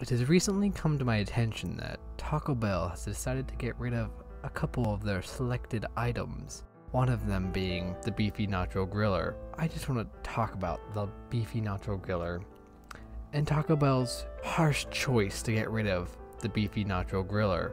It has recently come to my attention that Taco Bell has decided to get rid of a couple of their selected items, one of them being the Beefy Nacho Griller. I just want to talk about the Beefy Nacho Griller and Taco Bell's harsh choice to get rid of the Beefy Nacho Griller.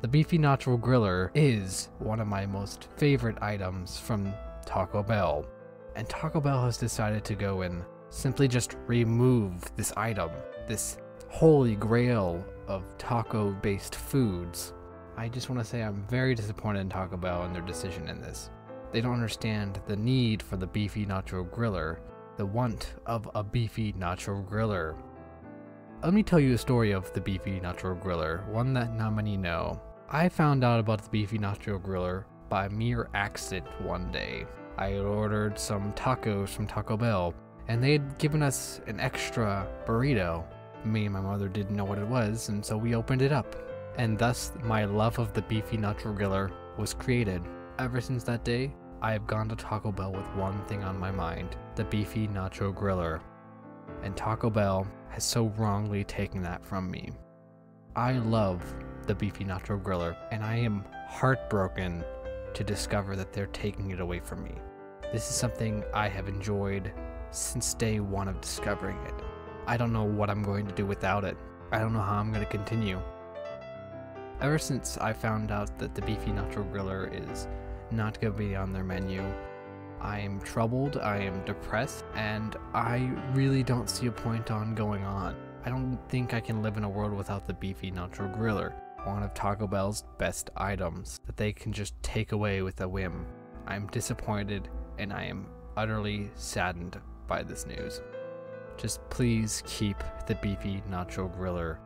The Beefy Nacho Griller is one of my most favorite items from Taco Bell, and Taco Bell has decided to go and simply just remove this item, this holy grail of taco based foods. I just want to say I'm very disappointed in Taco Bell and their decision in this. They don't understand the need for the beefy nacho griller, the want of a beefy nacho griller. Let me tell you a story of the beefy nacho griller, one that not many know. I found out about the beefy nacho griller by mere accident one day. I had ordered some tacos from Taco Bell, and they had given us an extra burrito me and my mother didn't know what it was, and so we opened it up. And thus, my love of the beefy nacho griller was created. Ever since that day, I have gone to Taco Bell with one thing on my mind the beefy nacho griller. And Taco Bell has so wrongly taken that from me. I love the beefy nacho griller, and I am heartbroken to discover that they're taking it away from me. This is something I have enjoyed since day one of discovering it. I don't know what I'm going to do without it. I don't know how I'm going to continue. Ever since I found out that the Beefy Nacho Griller is not going to be on their menu, I am troubled, I am depressed, and I really don't see a point on going on. I don't think I can live in a world without the Beefy Nacho Griller, one of Taco Bell's best items that they can just take away with a whim. I'm disappointed and I am utterly saddened by this news. Just please keep the beefy nacho griller